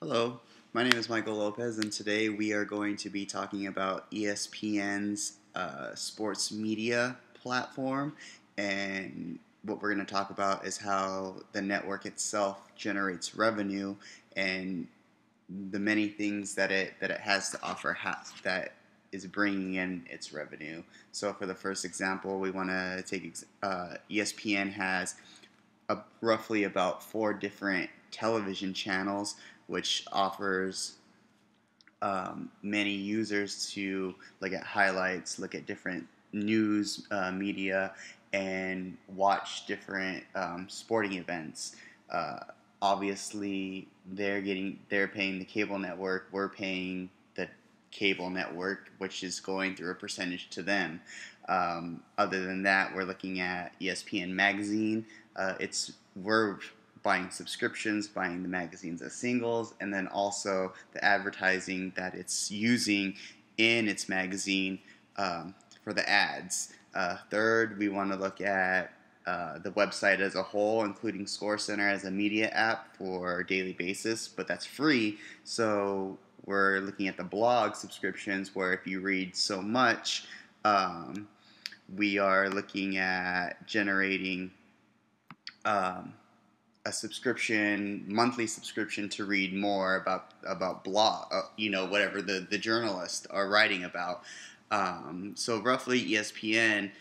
Hello, my name is Michael Lopez, and today we are going to be talking about ESPN's uh, sports media platform. And what we're going to talk about is how the network itself generates revenue and the many things that it that it has to offer has, that is bringing in its revenue. So, for the first example, we want to take uh, ESPN has a, roughly about four different television channels which offers um, many users to look at highlights, look at different news uh, media, and watch different um, sporting events. Uh, obviously, they're getting they're paying the cable network. We're paying cable network, which is going through a percentage to them. Um, other than that, we're looking at ESPN magazine. Uh, it's we're buying subscriptions, buying the magazines as singles, and then also the advertising that it's using in its magazine um, for the ads. Uh, third, we want to look at uh, the website as a whole, including Score Center as a media app for daily basis, but that's free. So we're looking at the blog subscriptions, where if you read so much, um, we are looking at generating. Um, a subscription, monthly subscription to read more about about blog, uh, you know, whatever the the journalists are writing about. Um, so roughly, ESPN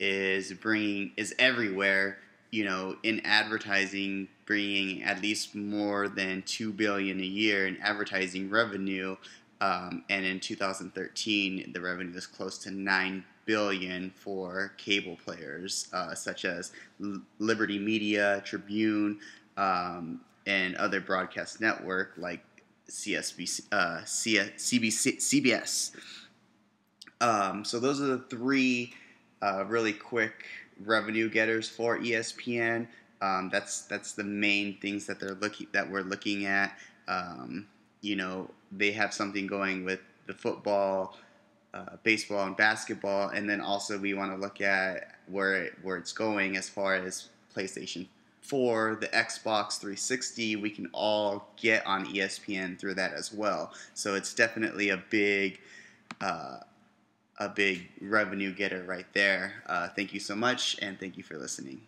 is bringing is everywhere. You know, in advertising, bringing at least more than two billion a year in advertising revenue. Um, and in 2013, the revenue is close to nine billion for cable players uh, such as Liberty Media, Tribune, um, and other broadcast network like CSBC, uh, CBC, CBS. Um, so those are the three uh, really quick revenue getters for ESPN. Um, that's that's the main things that they're looking that we're looking at. Um, you know, they have something going with the football uh, baseball and basketball, and then also we want to look at where it, where it's going as far as PlayStation 4, the Xbox 360. We can all get on ESPN through that as well. So it's definitely a big uh, a big revenue getter right there. Uh, thank you so much, and thank you for listening.